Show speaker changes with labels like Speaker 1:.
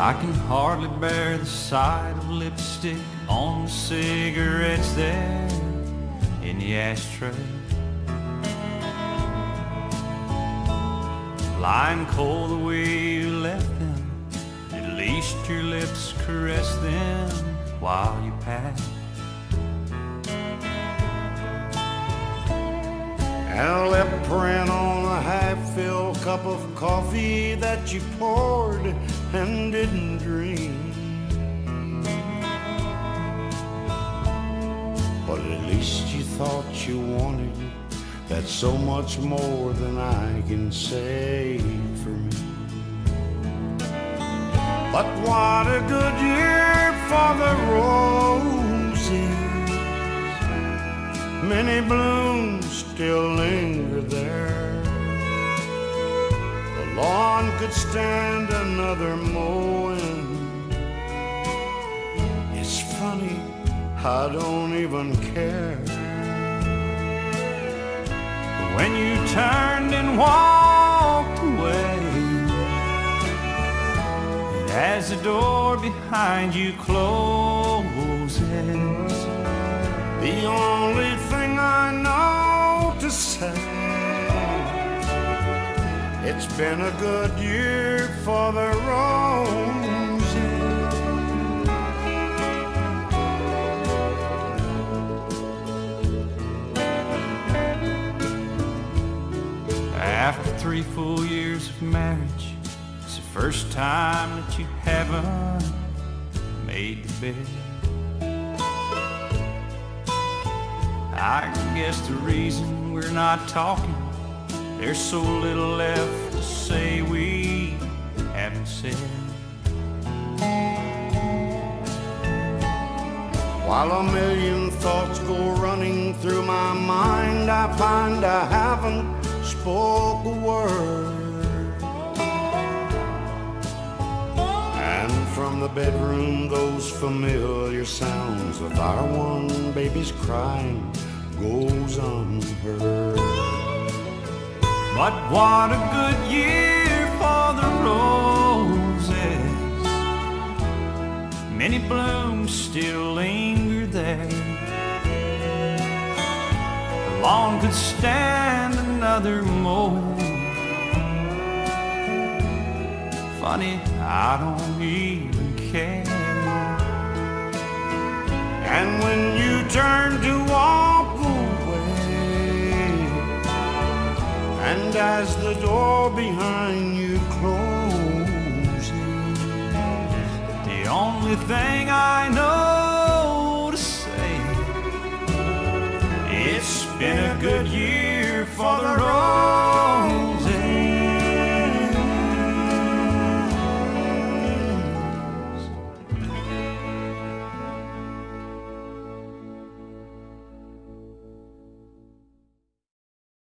Speaker 1: I can hardly bear the sight of lipstick on the cigarettes there in the ashtray. Lying cold the way you left them, at least your lips caress them while you pass.
Speaker 2: And print on half-filled cup of coffee that you poured and didn't dream. But at least you thought you wanted that's so much more than I can say for me. But what a good year for the roses. Many blooms still Lawn could stand another mowing. It's funny, I don't even care.
Speaker 1: When you turned and walked away, and as the door behind you closes,
Speaker 2: The only thing I know It's been a good year for the roses
Speaker 1: After three full years of marriage, it's the first time that you haven't made the bed. I guess the reason we're not talking, there's so little left
Speaker 2: While a million thoughts go running through my mind I find I haven't spoke a word And from the bedroom those familiar sounds Of our one baby's crying goes unheard
Speaker 1: But what a good year for the roses. Many blooms still linger there. The lawn could stand another mold. Funny, I don't even care.
Speaker 2: And when you turn to walk away, and as the door behind you
Speaker 1: only thing I know to say, it's been a good year for the road.